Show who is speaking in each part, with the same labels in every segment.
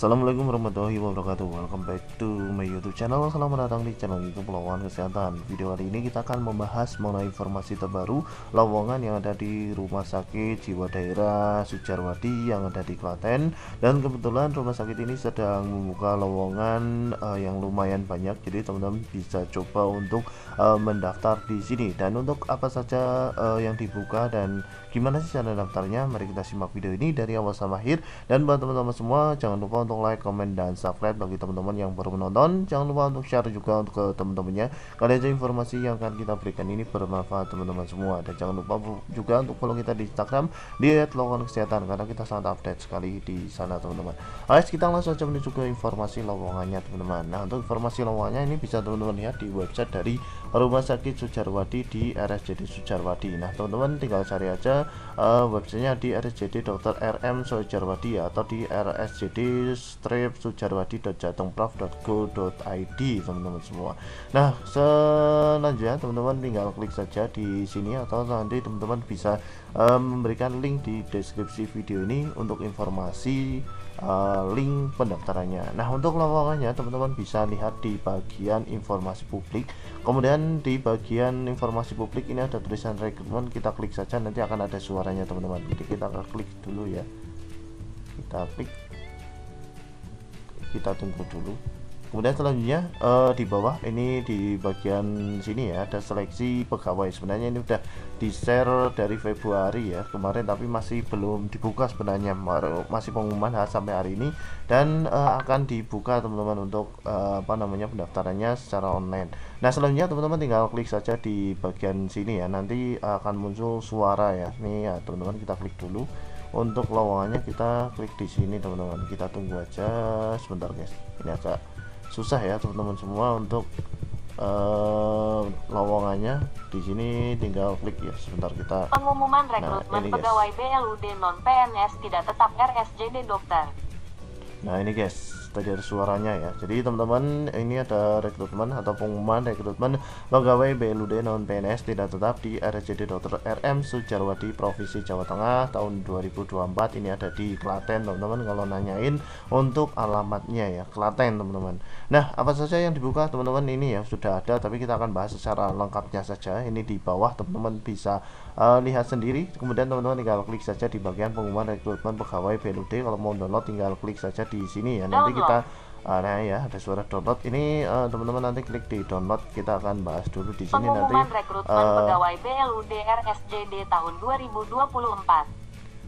Speaker 1: Assalamualaikum warahmatullahi channel Selamat datang di channel youtube lowongan kesehatan. Video kali ini kita akan membahas mengenai informasi terbaru Lowongan yang ada di rumah sakit jiwa daerah Sujarwadi yang ada di Klaten. Dan kebetulan rumah sakit ini sedang membuka lowongan uh, yang lumayan banyak. Jadi teman-teman bisa coba untuk uh, mendaftar di sini. Dan untuk apa saja uh, yang dibuka dan gimana sih cara daftarnya Mari kita simak video ini dari awal sampai akhir. Dan buat teman-teman semua jangan lupa untuk like, comment, dan subscribe bagi teman-teman yang baru menonton. Jangan lupa untuk share juga untuk ke teman-temannya. Kalau ada informasi yang akan kita berikan ini bermanfaat teman-teman semua. Dan jangan lupa juga untuk follow kita di Instagram di lowongan kesehatan karena kita sangat update sekali di sana teman-teman. Oke, kita langsung saja menuju ke informasi lowongannya teman-teman. Nah, untuk informasi lowongannya ini bisa teman-teman lihat di website dari Rumah Sakit Sujarwadi di RSJD Sujarwadi. Nah, teman-teman tinggal cari aja uh, websitenya di RSJD Dr. RM Sujarwadi atau di RSJD strip sujarwadi.jatengprof.go.id teman-teman semua. Nah selanjutnya teman-teman tinggal klik saja di sini atau nanti teman-teman bisa um, memberikan link di deskripsi video ini untuk informasi uh, link pendaftarannya. Nah untuk lowongannya teman-teman bisa lihat di bagian informasi publik. Kemudian di bagian informasi publik ini ada tulisan rekrutmen kita klik saja nanti akan ada suaranya teman-teman. Jadi kita klik dulu ya. Kita klik. Kita tunggu dulu kemudian selanjutnya uh, di bawah ini di bagian sini ya ada seleksi pegawai. Sebenarnya ini udah di share dari Februari ya kemarin tapi masih belum dibuka sebenarnya. Masih pengumuman sampai hari ini. Dan uh, akan dibuka teman-teman untuk uh, apa namanya pendaftarannya secara online. Nah selanjutnya teman-teman tinggal klik saja di bagian sini ya. Nanti akan muncul suara ya. Nih ya teman-teman kita klik dulu. Untuk lowongannya kita klik di sini teman-teman. Kita tunggu aja sebentar guys. Ini agak susah ya teman-teman semua untuk uh, lowongannya. Di sini tinggal klik ya sebentar kita.
Speaker 2: Pengumuman nah, rekrutmen nah, pegawai BLUD non PNS tidak tetap RSJD dokter.
Speaker 1: Nah ini guys ada suaranya ya. Jadi teman-teman ini ada rekrutmen atau pengumuman rekrutmen pegawai BLUD non PNS tidak tetap di RSCD Dr. RM Sujarwadi Provinsi Jawa Tengah tahun 2024 ini ada di Klaten teman-teman kalau nanyain untuk alamatnya ya Klaten teman-teman. Nah apa saja yang dibuka teman-teman? Ini ya sudah ada tapi kita akan bahas secara lengkapnya saja. Ini di bawah teman-teman bisa uh, lihat sendiri. Kemudian teman-teman tinggal klik saja di bagian pengumuman rekrutmen pegawai BLUD kalau mau download tinggal klik saja di sini ya. Nanti uh, nah ya ada suara download. Ini uh, teman-teman nanti klik di download. Kita akan bahas dulu di sini nanti
Speaker 2: rekrutmen uh, pegawai BLUD RSJD tahun 2024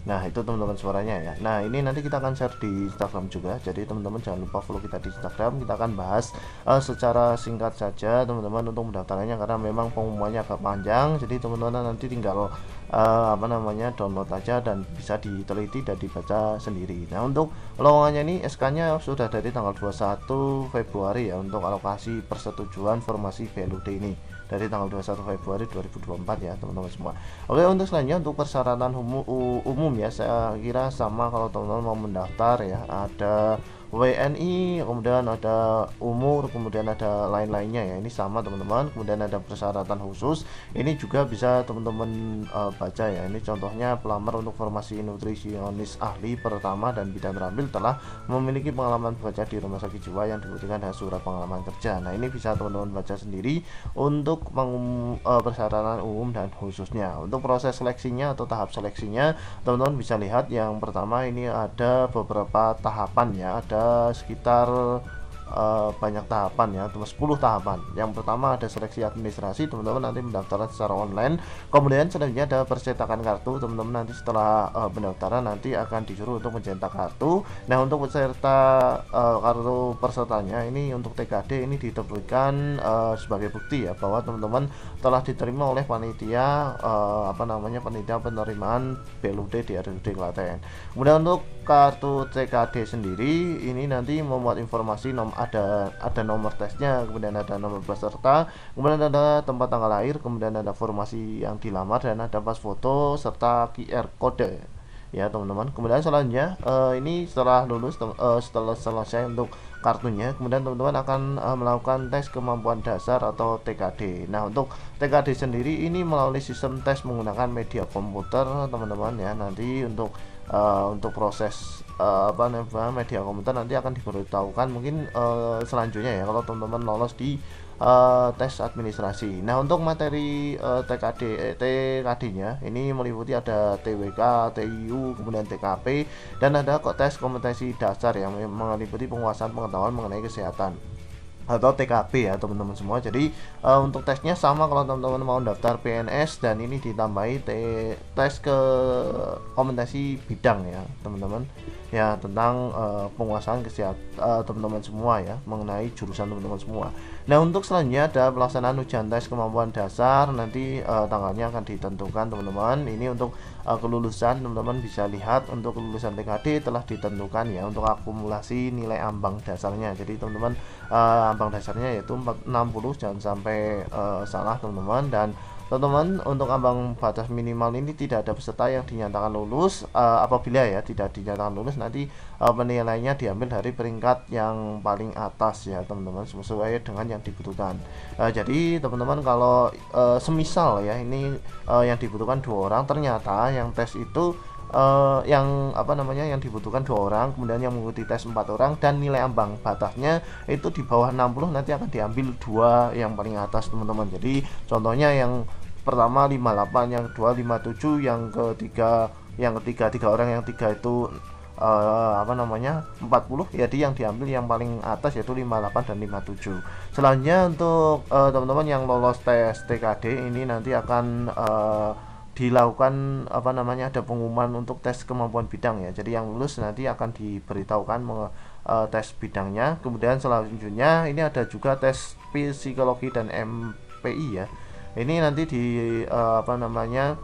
Speaker 1: Nah itu teman-teman suaranya ya. Nah ini nanti kita akan share di Instagram juga. Jadi teman-teman jangan lupa follow kita di Instagram. Kita akan bahas uh, secara singkat saja teman-teman untuk mendaftarannya Karena memang pengumumannya agak panjang. Jadi teman-teman nanti tinggal uh, apa namanya download aja Dan bisa diteliti dan dibaca sendiri. Nah untuk lowongannya ini SK nya sudah dari tanggal 21 Februari ya Untuk alokasi persetujuan formasi BLUD ini dari tanggal 21 Februari 2024 ya teman-teman semua. Oke untuk selanjutnya untuk persyaratan umum, umum ya saya kira sama kalau teman-teman mau mendaftar ya ada WNI kemudian ada umur kemudian ada lain-lainnya ya. Ini sama teman-teman. Kemudian ada persyaratan khusus. Ini juga bisa teman-teman uh, baca ya. Ini contohnya pelamar untuk formasi nutrisionis ahli pertama dan bidan terampil telah memiliki pengalaman bekerja di rumah sakit jiwa yang dibuktikan dengan surat pengalaman kerja. Nah ini bisa teman-teman baca sendiri untuk mengum, uh, persyaratan umum dan khususnya. Untuk proses seleksinya atau tahap seleksinya teman-teman bisa lihat yang pertama ini ada beberapa tahapan ya. Ada sekitar uh, banyak tahapan ya cuma 10 tahapan. Yang pertama ada seleksi administrasi teman-teman nanti mendaftaran secara online. Kemudian selanjutnya ada percetakan kartu teman-teman nanti setelah uh, pendaftaran nanti akan disuruh untuk mencetak kartu. Nah untuk peserta uh, kartu pesertanya ini untuk TKD ini diterbitkan uh, sebagai bukti ya bahwa teman-teman telah diterima oleh panitia uh, apa namanya panitia penerimaan BLUD di RUD Klaten. Kemudian untuk kartu TKD sendiri ini nanti membuat informasi nom ada ada nomor tesnya kemudian ada nomor peserta kemudian ada tempat tanggal lahir kemudian ada formasi yang dilamar dan ada pas foto serta QR kode. Ya teman-teman. Kemudian selanjutnya uh, ini setelah lulus uh, setelah selesai untuk kartunya kemudian teman-teman akan uh, melakukan tes kemampuan dasar atau TKD nah untuk TKD sendiri ini melalui sistem tes menggunakan media komputer teman-teman. Ya nanti untuk uh, untuk proses uh, apa namanya media komputer nanti akan diberitahukan mungkin uh, selanjutnya ya kalau teman-teman lolos di uh, tes administrasi. Nah, untuk materi uh, TKD eh, TKD-nya ini meliputi ada TWK, TIU, kemudian TKP dan ada kok tes kompetensi dasar yang meliputi penguasaan pengetahuan mengenai kesehatan atau TKP ya teman-teman semua. Jadi uh, untuk tesnya sama kalau teman-teman mau daftar PNS dan ini ditambahi tes ke kompetensi bidang ya teman-teman ya tentang uh, penguasaan kesehatan uh, teman-teman semua ya mengenai jurusan teman-teman semua. Nah untuk selanjutnya ada pelaksanaan ujian tes kemampuan dasar nanti uh, tanggalnya akan ditentukan teman-teman. Ini untuk uh, kelulusan teman-teman bisa lihat untuk kelulusan TKD telah ditentukan ya untuk akumulasi nilai ambang dasarnya. Jadi teman-teman uh, ambang dasarnya yaitu 60 jangan sampai uh, salah teman-teman dan teman-teman untuk ambang batas minimal ini tidak ada peserta yang dinyatakan lulus. Uh, apabila ya tidak dinyatakan lulus nanti uh, penilaiannya diambil dari peringkat yang paling atas ya teman-teman sesuai dengan yang dibutuhkan. Uh, jadi teman-teman kalau uh, semisal ya ini uh, yang dibutuhkan dua orang ternyata yang tes itu uh, yang apa namanya yang dibutuhkan dua orang kemudian yang mengikuti tes empat orang dan nilai ambang batasnya itu di bawah 60 nanti akan diambil dua yang paling atas teman-teman. Jadi contohnya yang pertama 58 yang dua 57 yang ketiga yang ketiga tiga orang yang tiga itu uh, apa namanya 40 jadi yang diambil yang paling atas yaitu 58 dan 57 selanjutnya untuk uh, teman-teman yang lolos tes TKD ini nanti akan uh, dilakukan apa namanya ada pengumuman untuk tes kemampuan bidang ya. Jadi yang lulus nanti akan diberitahukan uh, tes bidangnya. Kemudian selanjutnya ini ada juga tes psikologi dan MPI ya ini nanti di uh, apa namanya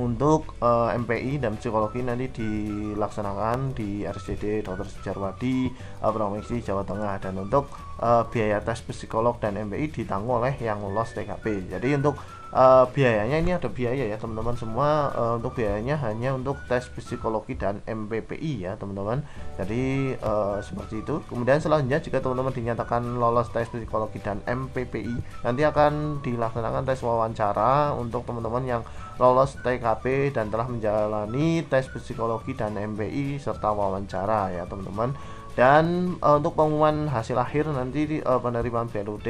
Speaker 1: untuk uh, eh, MPI dan psikologi nanti dilaksanakan di RCD Dr. Sejarwadi, uh, Provinsi Jawa Tengah dan untuk uh, biaya tes psikolog dan MPI ditanggung oleh yang lolos TKP. Jadi untuk uh, biayanya ini ada biaya ya teman-teman semua. Uh, untuk biayanya hanya untuk tes psikologi dan MPPI ya teman-teman. Jadi uh, seperti itu. Kemudian selanjutnya jika teman-teman dinyatakan lolos tes psikologi dan MPPI nanti akan dilaksanakan tes wawancara untuk teman-teman yang lolos TKP dan telah menjalani tes psikologi dan MPI serta wawancara ya teman-teman. Dan uh, untuk pengumuman hasil akhir nanti uh, penerimaan BLUD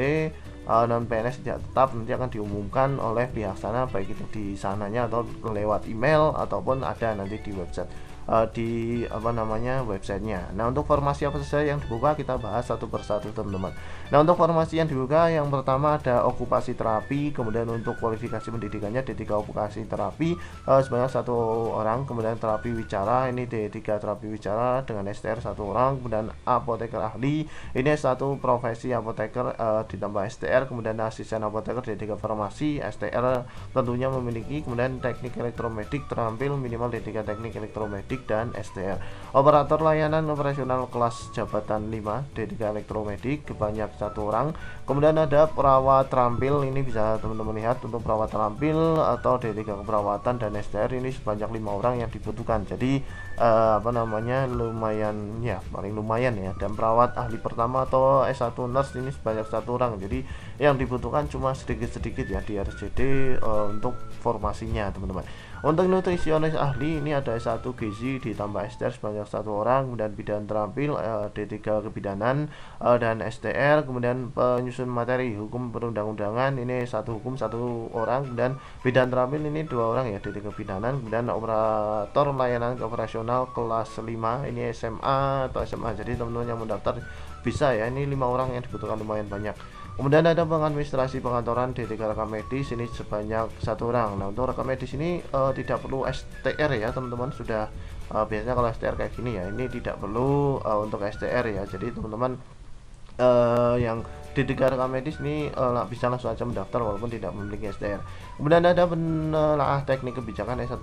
Speaker 1: uh, non PNS tidak tetap nanti akan diumumkan oleh pihak sana baik itu di sananya atau lewat email ataupun ada nanti di website uh, di apa namanya websitenya. Nah untuk formasi apa saja yang dibuka kita bahas satu persatu teman-teman. Nah untuk formasi yang dibuka yang pertama ada okupasi terapi, kemudian untuk kualifikasi pendidikannya D3 okupasi terapi uh, sebanyak satu orang, kemudian terapi wicara ini D3 terapi wicara dengan STR satu orang, kemudian apoteker ahli ini satu profesi apoteker uh, ditambah STR, kemudian asisten apoteker D3 farmasi STR tentunya memiliki, kemudian teknik elektromedik terampil minimal D3 teknik elektromedik Medik dan STR. Operator layanan operasional kelas jabatan 5 D3 Elektromedik kebanyak satu orang. Kemudian ada perawat terampil ini bisa teman-teman lihat untuk perawat terampil atau D3 keperawatan dan STR ini sebanyak lima orang yang dibutuhkan. Jadi uh, apa namanya lumayan ya paling lumayan ya dan perawat ahli pertama atau S1 nurse ini sebanyak satu orang. Jadi yang dibutuhkan cuma sedikit-sedikit ya di RCD eh, untuk formasinya teman-teman. Untuk nutrisionis ahli ini ada S1 gizi ditambah STR sebanyak satu orang, kemudian bidan terampil eh, D3 kebidanan eh, dan STR, kemudian penyusun materi hukum perundang-undangan ini satu hukum satu orang dan bidan terampil ini dua orang ya D3 kebidanan, kemudian operator layanan operasional kelas 5 ini SMA atau SMA. Jadi teman-teman yang mendaftar bisa ya ini lima orang yang dibutuhkan lumayan banyak. Kemudian ada pengadministrasi pengantoran D3 rekam medis ini sebanyak satu orang. Nah untuk rekam medis ini uh, tidak perlu STR ya teman-teman sudah uh, biasanya kalau STR kayak gini ya ini tidak perlu uh, untuk STR ya. Jadi teman-teman uh, yang di negara medis ini uh, bisa langsung aja mendaftar walaupun tidak memiliki SDR. Kemudian ada penelaah teknik kebijakan S1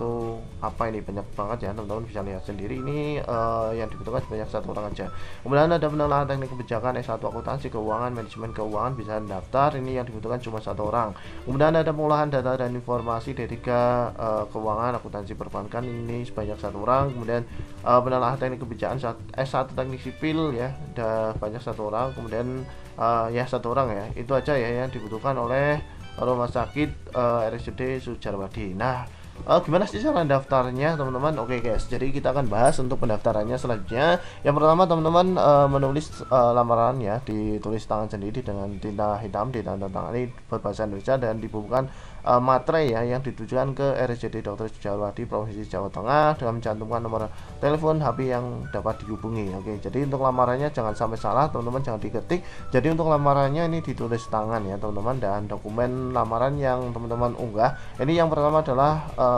Speaker 1: apa ini banyak banget ya teman-teman bisa lihat sendiri ini uh, yang dibutuhkan sebanyak satu orang aja. Kemudian ada penelaah teknik kebijakan S1 akuntansi keuangan manajemen keuangan bisa daftar ini yang dibutuhkan cuma satu orang. Kemudian ada pengolahan data dan informasi D3 uh, keuangan akuntansi perbankan ini sebanyak satu orang. Kemudian uh, penelaah teknik kebijakan S1 teknik sipil ya ada banyak satu orang. Kemudian uh, ya satu orang ya. Itu aja ya yang dibutuhkan oleh rumah sakit uh, RSUD Sujarwadi. Nah uh, gimana sih cara daftarnya teman-teman oke guys jadi kita akan bahas untuk pendaftarannya selanjutnya yang pertama teman-teman uh, menulis uh, lamarannya ditulis tangan sendiri dengan tinta hitam di tanda berbahasa Indonesia dan dibubuhkan uh, materai ya yang ditujukan ke RSCD Dr. Sujarwadi Provinsi Jawa Tengah dengan mencantumkan nomor telepon HP yang dapat dihubungi. Oke, jadi untuk lamarannya jangan sampai salah, teman-teman jangan diketik. Jadi untuk lamarannya ini ditulis tangan ya, teman-teman dan dokumen lamaran yang teman-teman unggah. Ini yang pertama adalah uh,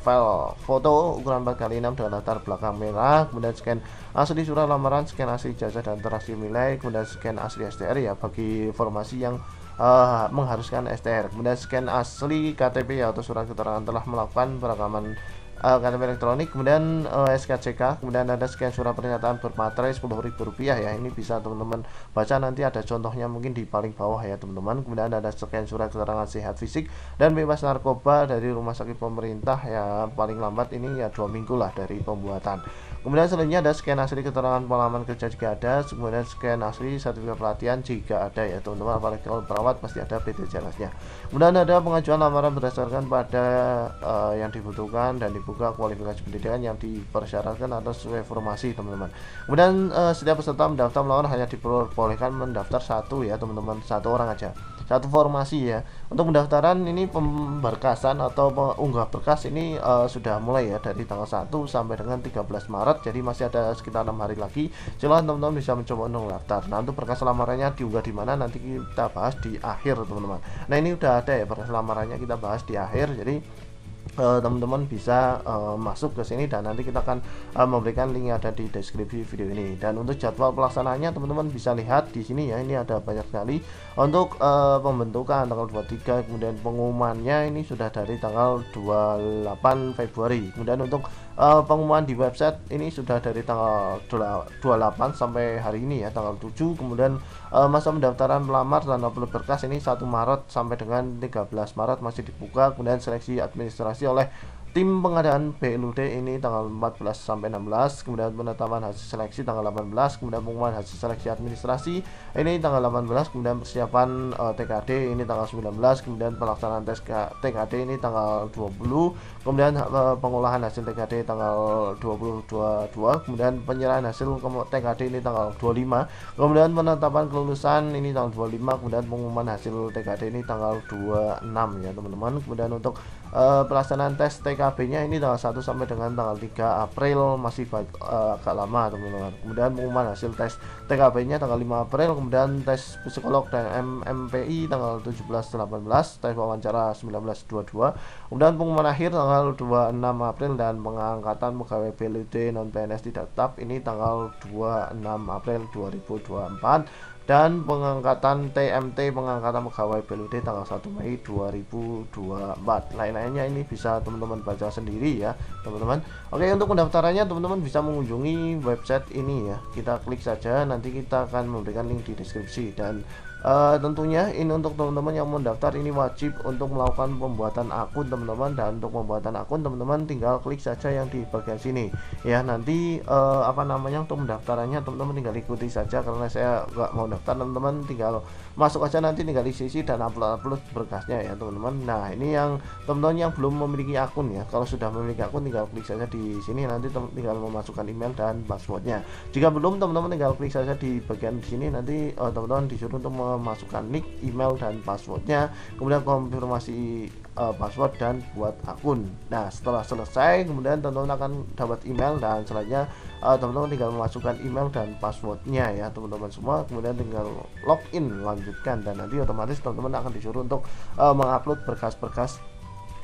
Speaker 1: file foto ukuran 4 kali 6 dengan latar belakang merah, kemudian scan asli surat lamaran, scan asli jasa dan transaksi nilai, kemudian scan asli STR ya bagi informasi yang uh, mengharuskan STR kemudian scan asli KTP atau surat keterangan telah melakukan perekaman uh, KTP elektronik kemudian uh, SKCK kemudian ada scan surat pernyataan bermaterai Rp10.000 ya ini bisa teman-teman baca. Nanti ada contohnya mungkin di paling bawah ya teman-teman. Kemudian ada scan surat keterangan sehat fisik dan bebas narkoba dari rumah sakit pemerintah. Ya paling lambat ini ya dua minggu lah dari pembuatan kemudian selanjutnya ada scan asli keterangan pengalaman kerja jika ada. Kemudian scan asli sertifikat pelatihan jika ada ya teman-teman. Apalagi kalau perawat pasti ada BPJS-nya kemudian ada pengajuan lamaran berdasarkan pada uh, yang dibutuhkan dan juga kualifikasi pendidikan yang dipersyaratkan atas informasi teman-teman. Kemudian uh, setiap peserta mendaftar melawan hanya diperbolehkan mendaftar satu ya teman-teman. Satu orang aja satu formasi ya. Untuk pendaftaran ini pemberkasan atau unggah berkas ini uh, sudah mulai ya dari tanggal 1 sampai dengan 13 Maret. Jadi masih ada sekitar enam hari lagi. Silahkan teman-teman bisa mencoba untuk mendaftar. Nah untuk berkas lamarannya diunggah di mana nanti kita bahas di akhir teman-teman. Nah ini udah ada ya berkas lamarannya kita bahas di akhir. Jadi teman-teman uh, bisa uh, masuk ke sini dan nanti kita akan uh, memberikan link yang ada di deskripsi video ini. Dan untuk jadwal pelaksanaannya teman-teman bisa lihat di sini ya ini ada banyak sekali. Untuk uh, pembentukan tanggal 23 kemudian pengumumannya ini sudah dari tanggal 28 Februari. Kemudian untuk uh, pengumuman di website ini sudah dari tanggal 28 sampai hari ini ya tanggal 7 kemudian uh, masa pendaftaran pelamar dan upload berkas ini 1 Maret sampai dengan 13 Maret masih dibuka. Kemudian seleksi administrasi oleh tim pengadaan BLUD ini tanggal 14 sampai 16 kemudian penetapan hasil seleksi tanggal 18 kemudian pengumuman hasil seleksi administrasi ini tanggal 18 kemudian persiapan uh, eh, TKD ini tanggal 19 kemudian pelaksanaan tes TKD ini tanggal 20 kemudian uh, pengolahan hasil TKD tanggal 22 kemudian penyerahan hasil TKD ini tanggal 25 kemudian penetapan kelulusan ini tanggal 25 kemudian pengumuman hasil TKD ini tanggal 26 ya teman-teman. Kemudian untuk uh, pelaksanaan tes TKB-nya ini tanggal 1 sampai dengan tanggal 3 April masih uh, agak lama teman-teman. Kemudian pengumuman hasil tes TKB-nya tanggal 5 April, kemudian tes psikolog dan MMPI tanggal 17 18, tes wawancara 19 22. Kemudian pengumuman akhir tanggal 26 April dan pengangkatan pegawai BLUD non PNS tidak tetap ini tanggal 26 April 2024 dan pengangkatan TMT pengangkatan pegawai BLUD tanggal 1 Mei 2024 lain-lainnya ini bisa teman-teman baca sendiri ya teman-teman. Oke untuk pendaftarannya teman-teman bisa mengunjungi website ini ya. Kita klik saja nanti kita akan memberikan link di deskripsi. Dan uh, tentunya ini untuk teman-teman yang mendaftar ini wajib untuk melakukan pembuatan akun teman-teman. Dan untuk pembuatan akun teman-teman tinggal klik saja yang di bagian sini. Ya nanti uh, apa namanya untuk mendaftarannya teman-teman tinggal ikuti saja. Karena saya nggak mau daftar teman-teman tinggal masuk aja nanti tinggal isi dan upload-upload berkasnya ya teman-teman. Nah ini yang teman-teman yang belum memiliki akun ya. Kalau sudah memiliki akun tinggal klik saja di sini. Nanti tinggal memasukkan email dan passwordnya. Jika belum teman-teman tinggal klik saja di bagian sini. Nanti uh, teman-teman disuruh untuk memasukkan nick email dan passwordnya. Kemudian konfirmasi uh, password dan buat akun. Nah setelah selesai kemudian teman-teman akan dapat email dan selanjutnya uh, teman-teman tinggal memasukkan email dan passwordnya ya teman-teman semua. Kemudian tinggal login lanjutkan dan nanti otomatis teman-teman akan disuruh untuk uh, mengupload berkas-berkas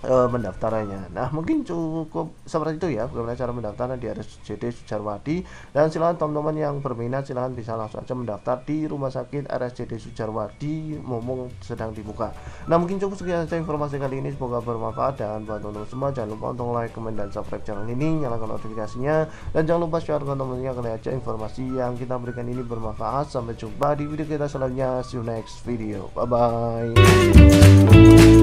Speaker 1: uh, mendaftarannya. Nah, mungkin cukup seperti itu ya bagaimana cara mendaftar di RSJD Sujarwadi dan silakan teman-teman yang berminat silakan bisa langsung saja mendaftar di Rumah Sakit RSJD Sujarwadi Momong sedang dibuka. Nah, mungkin cukup sekian saja informasi kali ini semoga bermanfaat dan buat teman-teman semua jangan lupa untuk like, komen dan subscribe channel ini, nyalakan notifikasinya dan jangan lupa share ke teman-teman kalian aja informasi yang kita berikan ini bermanfaat. Sampai jumpa di video kita selanjutnya. See you next video. Bye bye.